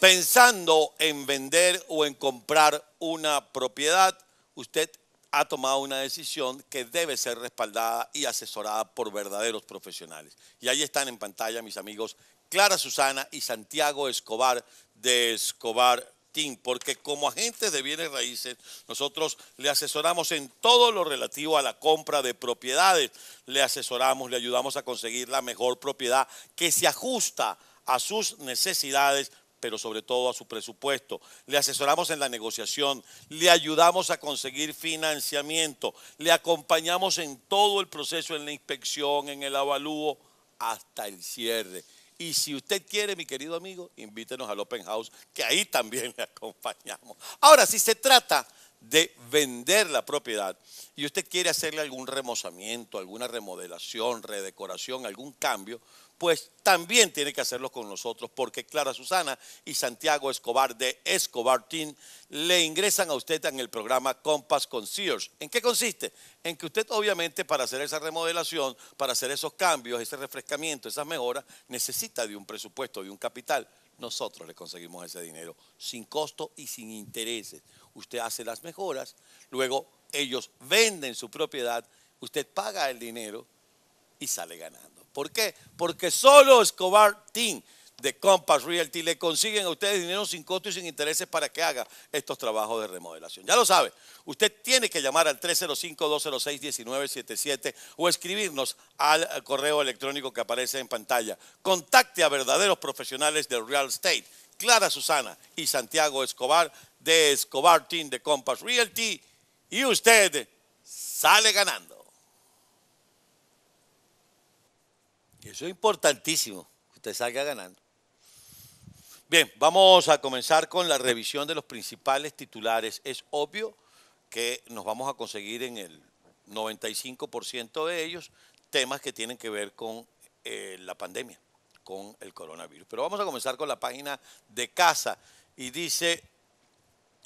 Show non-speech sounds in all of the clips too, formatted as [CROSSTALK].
pensando en vender o en comprar una propiedad, usted ha tomado una decisión que debe ser respaldada y asesorada por verdaderos profesionales. Y ahí están en pantalla mis amigos Clara Susana y Santiago Escobar de Escobar Team, porque como agentes de bienes raíces nosotros le asesoramos en todo lo relativo a la compra de propiedades, le asesoramos, le ayudamos a conseguir la mejor propiedad que se ajusta a sus necesidades pero sobre todo a su presupuesto. Le asesoramos en la negociación, le ayudamos a conseguir financiamiento, le acompañamos en todo el proceso, en la inspección, en el avalúo, hasta el cierre. Y si usted quiere, mi querido amigo, invítenos al Open House, que ahí también [LAUGHS] le acompañamos. Ahora, si se trata de vender la propiedad y usted quiere hacerle algún remozamiento, alguna remodelación, redecoración, algún cambio, pues también tiene que hacerlo con nosotros, porque Clara Susana y Santiago Escobar de Escobar Team le ingresan a usted en el programa Compass Concierge. ¿En qué consiste? En que usted obviamente para hacer esa remodelación, para hacer esos cambios, ese refrescamiento, esas mejoras, necesita de un presupuesto, de un capital. Nosotros le conseguimos ese dinero sin costo y sin intereses. Usted hace las mejoras, luego ellos venden su propiedad, usted paga el dinero y sale ganando. ¿Por qué? Porque solo Escobar Team de Compass Realty le consiguen a ustedes dinero sin costo y sin intereses para que haga estos trabajos de remodelación. Ya lo sabe, usted tiene que llamar al 305-206-1977 o escribirnos al correo electrónico que aparece en pantalla. Contacte a verdaderos profesionales de real estate, Clara Susana y Santiago Escobar de Escobar Team de Compass Realty y usted sale ganando. Eso es importantísimo, que usted salga ganando. Bien, vamos a comenzar con la revisión de los principales titulares. Es obvio que nos vamos a conseguir en el 95% de ellos temas que tienen que ver con eh, la pandemia, con el coronavirus. Pero vamos a comenzar con la página de casa y dice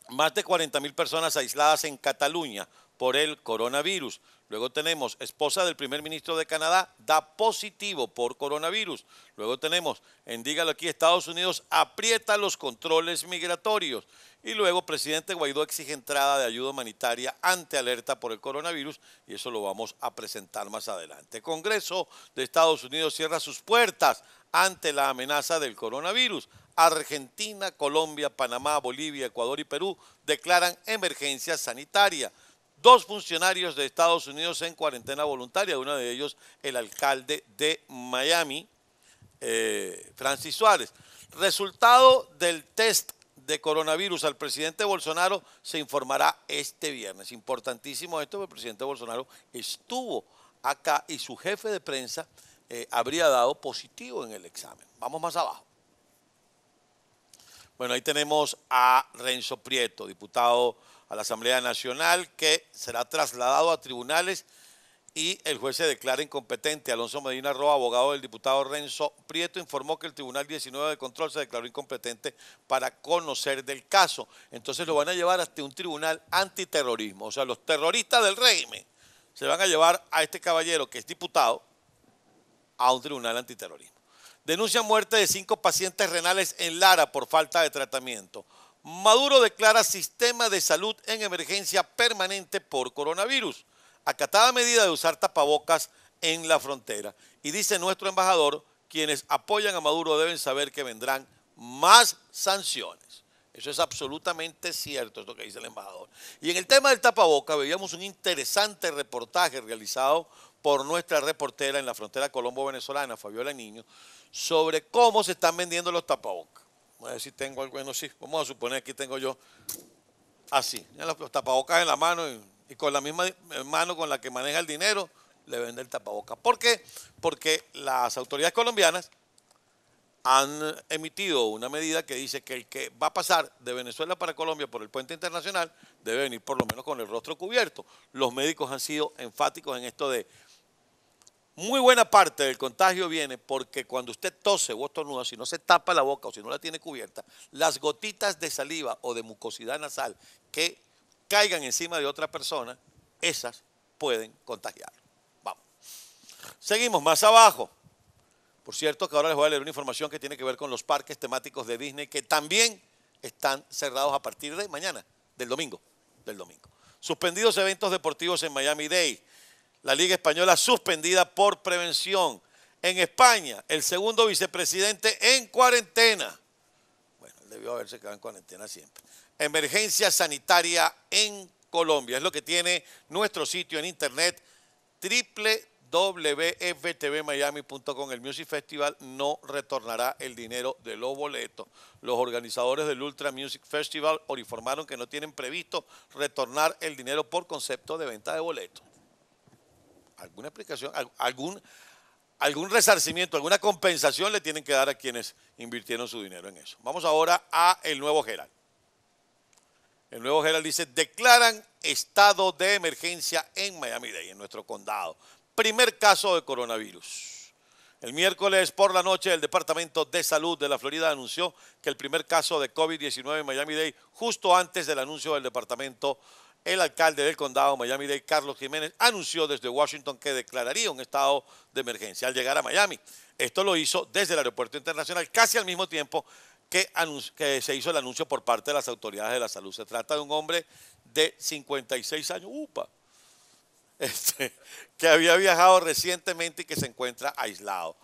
más de 40 mil personas aisladas en Cataluña por el coronavirus. Luego tenemos esposa del primer ministro de Canadá da positivo por coronavirus. Luego tenemos, en dígalo aquí, Estados Unidos aprieta los controles migratorios. Y luego presidente Guaidó exige entrada de ayuda humanitaria ante alerta por el coronavirus y eso lo vamos a presentar más adelante. Congreso de Estados Unidos cierra sus puertas ante la amenaza del coronavirus. Argentina, Colombia, Panamá, Bolivia, Ecuador y Perú declaran emergencia sanitaria dos funcionarios de Estados Unidos en cuarentena voluntaria, uno de ellos el alcalde de Miami, eh, Francis Suárez. Resultado del test de coronavirus al presidente Bolsonaro se informará este viernes. Importantísimo esto, porque el presidente Bolsonaro estuvo acá y su jefe de prensa eh, habría dado positivo en el examen. Vamos más abajo. Bueno, ahí tenemos a Renzo Prieto, diputado a la Asamblea Nacional, que será trasladado a tribunales y el juez se declara incompetente. Alonso Medina Roa, abogado del diputado Renzo Prieto, informó que el Tribunal 19 de Control se declaró incompetente para conocer del caso. Entonces lo van a llevar hasta un tribunal antiterrorismo. O sea, los terroristas del régimen se van a llevar a este caballero, que es diputado, a un tribunal antiterrorismo. Denuncia muerte de cinco pacientes renales en Lara por falta de tratamiento. Maduro declara sistema de salud en emergencia permanente por coronavirus. Acatada medida de usar tapabocas en la frontera. Y dice nuestro embajador, quienes apoyan a Maduro deben saber que vendrán más sanciones. Eso es absolutamente cierto, es lo que dice el embajador. Y en el tema del tapaboca veíamos un interesante reportaje realizado por nuestra reportera en la frontera colombo-venezolana, Fabiola Niño, sobre cómo se están vendiendo los tapabocas. A ver si tengo algo, bueno, sí, vamos a suponer que tengo yo así, los, tapabocas en la mano y, con la misma mano con la que maneja el dinero, le vende el tapabocas. ¿Por qué? Porque las autoridades colombianas han emitido una medida que dice que el que va a pasar de Venezuela para Colombia por el puente internacional debe venir por lo menos con el rostro cubierto. Los médicos han sido enfáticos en esto de muy buena parte del contagio viene porque cuando usted tose o estornuda, si no se tapa la boca o si no la tiene cubierta, las gotitas de saliva o de mucosidad nasal que caigan encima de otra persona, esas pueden contagiar. Vamos. Seguimos más abajo. Por cierto, que ahora les voy a leer una información que tiene que ver con los parques temáticos de Disney que también están cerrados a partir de mañana, del domingo, del domingo. Suspendidos eventos deportivos en Miami Day. La Liga Española suspendida por prevención. En España, el segundo vicepresidente en cuarentena. Bueno, debió haberse quedado en cuarentena siempre. Emergencia sanitaria en Colombia. Es lo que tiene nuestro sitio en internet www.ftvmiami.com. El Music Festival no retornará el dinero de los boletos. Los organizadores del Ultra Music Festival informaron que no tienen previsto retornar el dinero por concepto de venta de boletos. ¿Alguna explicación? ¿Algún, algún resarcimiento, alguna compensación le tienen que dar a quienes invirtieron su dinero en eso? Vamos ahora a el nuevo Gerald. El nuevo Gerald dice, declaran estado de emergencia en Miami-Dade, en nuestro condado. Primer caso de coronavirus. El miércoles por la noche el Departamento de Salud de la Florida anunció que el primer caso de COVID-19 en Miami-Dade, justo antes del anuncio del departamento, el alcalde del condado Miami-Dade, Carlos Jiménez, anunció desde Washington que declararía un estado de emergencia al llegar a Miami. Esto lo hizo desde el aeropuerto internacional casi al mismo tiempo que, se hizo el anuncio por parte de las autoridades de la salud. Se trata de un hombre de 56 años, upa, [LAUGHS] este, que había viajado recientemente y que se encuentra aislado.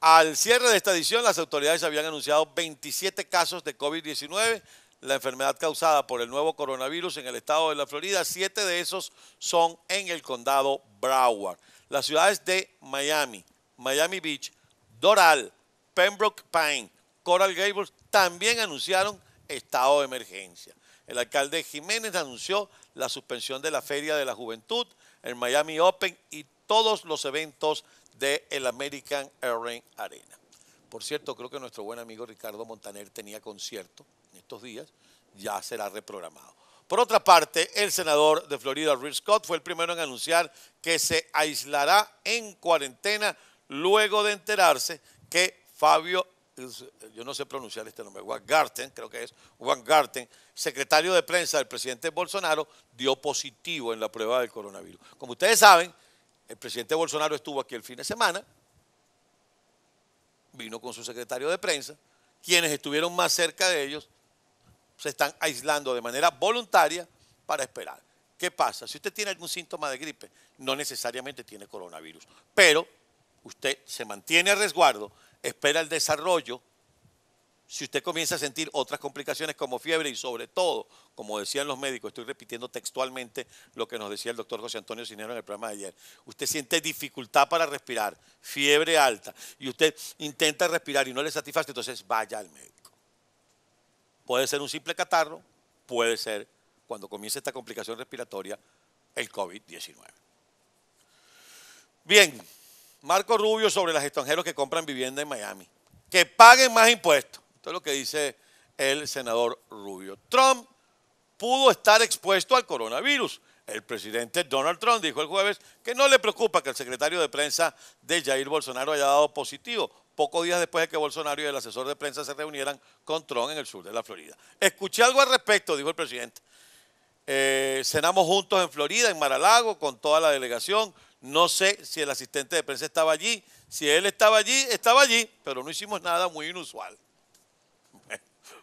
Al cierre de esta edición, las autoridades habían anunciado 27 casos de COVID-19, la enfermedad causada por el nuevo coronavirus en el estado de la Florida. Siete de esos son en el condado Broward. Las ciudades de Miami, Miami Beach, Doral, Pembroke Pine, Coral Gables también anunciaron estado de emergencia. El alcalde Jiménez anunció la suspensión de la Feria de la Juventud, el Miami Open y todos los eventos del American Airlines Arena. Por cierto, creo que nuestro buen amigo Ricardo Montaner tenía concierto días, ya será reprogramado. Por otra parte, el senador de Florida, Rick Scott, fue el primero en anunciar que se aislará en cuarentena luego de enterarse que Fabio yo no sé pronunciar este nombre, Juan Garten, creo que es Juan Garten, secretario de prensa del presidente Bolsonaro, dio positivo en la prueba del coronavirus. Como ustedes saben, el presidente Bolsonaro estuvo aquí el fin de semana, vino con su secretario de prensa, quienes estuvieron más cerca de ellos se están aislando de manera voluntaria para esperar. ¿Qué pasa? Si usted tiene algún síntoma de gripe, no necesariamente tiene coronavirus, pero usted se mantiene a resguardo espera el desarrollo, si usted comienza a sentir otras complicaciones como fiebre y sobre todo, como decían los médicos, estoy repitiendo textualmente lo que nos decía el doctor José Antonio Cinero en el programa de ayer, usted siente dificultad para respirar, fiebre alta, y usted intenta respirar y no le satisface, entonces vaya al médico. Puede ser un simple catarro, puede ser, cuando comienza esta complicación respiratoria, el COVID-19. Bien, Marco Rubio sobre los extranjeros que compran vivienda en Miami. Que paguen más impuestos. Esto es lo que dice el senador Rubio. Trump pudo estar expuesto al coronavirus. El presidente Donald Trump dijo el jueves que no le preocupa que el secretario de prensa de Jair Bolsonaro haya dado positivo, pocos días después de que Bolsonaro y el asesor de prensa se reunieran con Trump en el sur de la Florida. Escuché algo al respecto, dijo el presidente. Eh, cenamos juntos en Florida, en Maralago, con toda la delegación. No sé si el asistente de prensa estaba allí. Si él estaba allí, estaba allí, pero no hicimos nada muy inusual.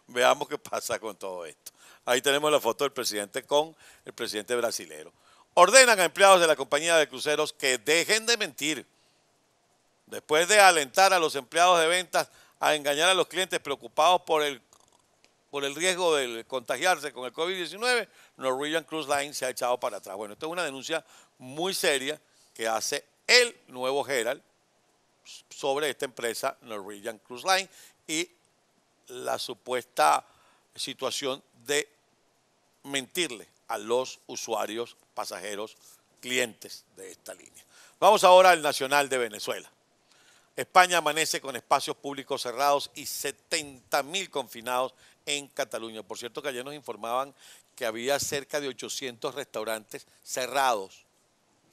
veamos qué pasa con todo esto. Ahí tenemos la foto del presidente con el presidente brasilero. Ordenan a empleados de la compañía de cruceros que dejen de mentir. Después de alentar a los empleados de ventas a engañar a los clientes preocupados por el, por el riesgo de contagiarse con el COVID-19, Norwegian Cruise Line se ha echado para atrás. Bueno, esto es una denuncia muy seria que hace el nuevo Gerald sobre esta empresa Norwegian Cruise Line y la supuesta situación de mentirle a los usuarios, pasajeros, clientes de esta línea. Vamos ahora al Nacional de Venezuela. España amanece con espacios públicos cerrados y 70 mil confinados en Cataluña. Por cierto que ayer nos informaban que había cerca de 800 restaurantes cerrados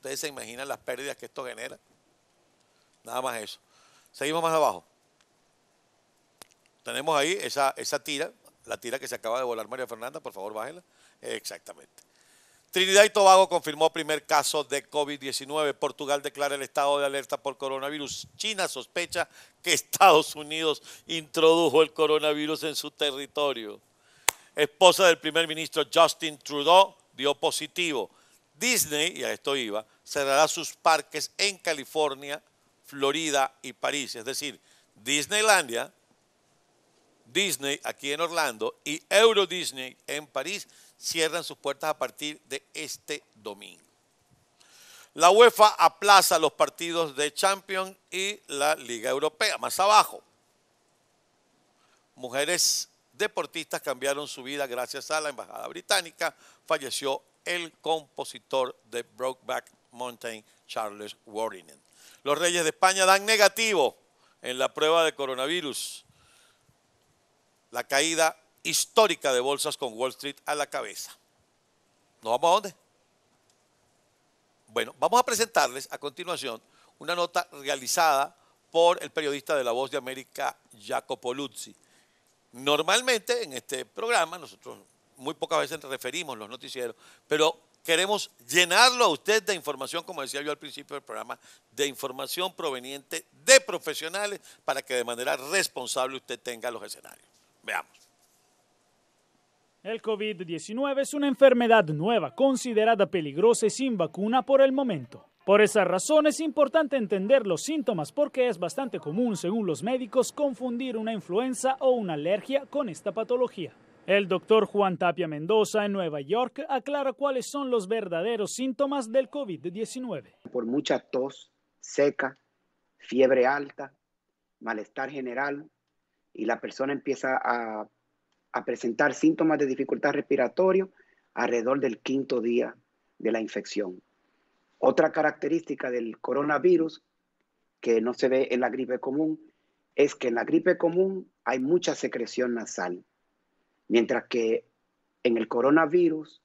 ¿Ustedes se imaginan las pérdidas que esto genera? Nada más eso. Seguimos más abajo. Tenemos ahí esa, esa tira, la tira que se acaba de volar María Fernanda, por favor bájela. Exactamente. Trinidad y Tobago confirmó primer caso de COVID-19. Portugal declara el estado de alerta por coronavirus. China sospecha que Estados Unidos introdujo el coronavirus en su territorio. Esposa del primer ministro Justin Trudeau dio positivo. Disney, y a esto iba, cerrará sus parques en California, Florida y París. Es decir, Disneylandia, Disney aquí en Orlando y Euro Disney en París cierran sus puertas a partir de este domingo. La UEFA aplaza los partidos de Champions y la Liga Europea. Más abajo, mujeres deportistas cambiaron su vida gracias a la Embajada Británica. Falleció el compositor de Brokeback Mountain, Charles Warren. Los Reyes de España dan negativo en la prueba de coronavirus. La caída histórica de bolsas con Wall Street a la cabeza. ¿Nos vamos a dónde? Bueno, vamos a presentarles a continuación una nota realizada por el periodista de La Voz de América, Jacopo Luzzi. Normalmente en este programa, nosotros muy pocas veces referimos los noticieros, pero queremos llenarlo a usted de información, como decía yo al principio del programa, de información proveniente de profesionales para que de manera responsable usted tenga los escenarios. Veamos. El COVID-19 es una enfermedad nueva, considerada peligrosa y sin vacuna por el momento. Por esa razón es importante entender los síntomas porque es bastante común, según los médicos, confundir una influenza o una alergia con esta patología. El doctor Juan Tapia Mendoza en Nueva York aclara cuáles son los verdaderos síntomas del COVID-19. Por mucha tos seca, fiebre alta, malestar general y la persona empieza a a presentar síntomas de dificultad respiratoria alrededor del quinto día de la infección. Otra característica del coronavirus que no se ve en la gripe común es que en la gripe común hay mucha secreción nasal, mientras que en el coronavirus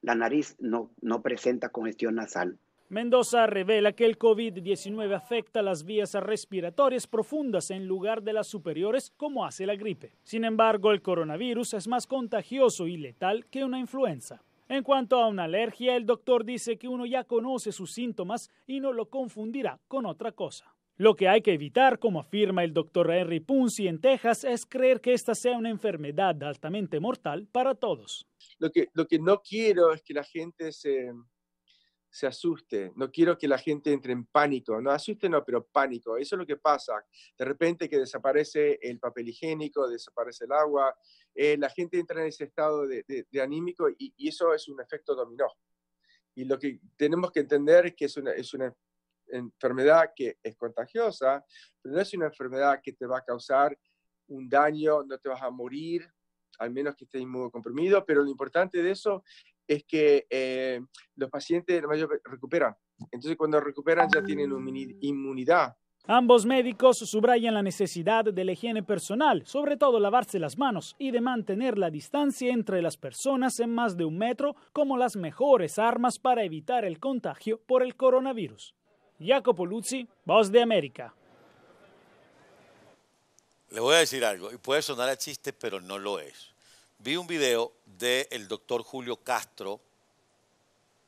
la nariz no, no presenta congestión nasal. Mendoza revela que el COVID-19 afecta las vías respiratorias profundas en lugar de las superiores como hace la gripe. Sin embargo, el coronavirus es más contagioso y letal que una influenza. En cuanto a una alergia, el doctor dice que uno ya conoce sus síntomas y no lo confundirá con otra cosa. Lo que hay que evitar, como afirma el doctor Henry Punzi en Texas, es creer que esta sea una enfermedad altamente mortal para todos. Lo que, lo que no quiero es que la gente se, se asuste, no quiero que la gente entre en pánico, no asuste no, pero pánico, eso es lo que pasa, de repente que desaparece el papel higiénico, desaparece el agua, eh, la gente entra en ese estado de, anímico y, eso es un efecto dominó. Y lo que tenemos que entender es que es una, es una enfermedad que es contagiosa, pero no es una enfermedad que te va a causar un daño, no te vas a morir, al menos que estés inmunocomprimido, pero lo importante de eso es que eh, los pacientes la mayor recuperan. Entonces cuando recuperan ya tienen inmunidad. Ambos médicos subrayan la necesidad de la higiene personal, sobre todo lavarse las manos y de mantener la distancia entre las personas en más de un metro como las mejores armas para evitar el contagio por el coronavirus. Jacopo Luzzi, Voz de América. Le voy a decir algo, y puede sonar a chiste, pero no lo es vi un video del doctor Julio Castro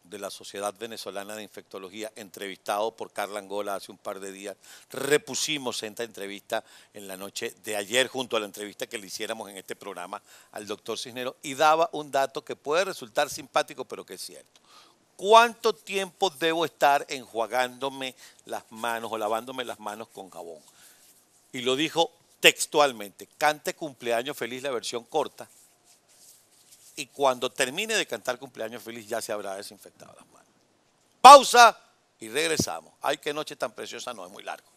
de la Sociedad Venezolana de Infectología, entrevistado por Carla Angola hace un par de días. Repusimos esta entrevista en la noche de ayer junto a la entrevista que le hiciéramos en este programa al doctor Cisnero y daba un dato que puede resultar simpático, pero que es cierto. ¿Cuánto tiempo debo estar enjuagándome las manos o lavándome las manos con jabón? Y lo dijo textualmente, cante cumpleaños feliz la versión corta, y cuando termine de cantar cumpleaños feliz ya se habrá desinfectado las manos. Pausa y regresamos. Ay, qué noche tan preciosa, no es muy largo.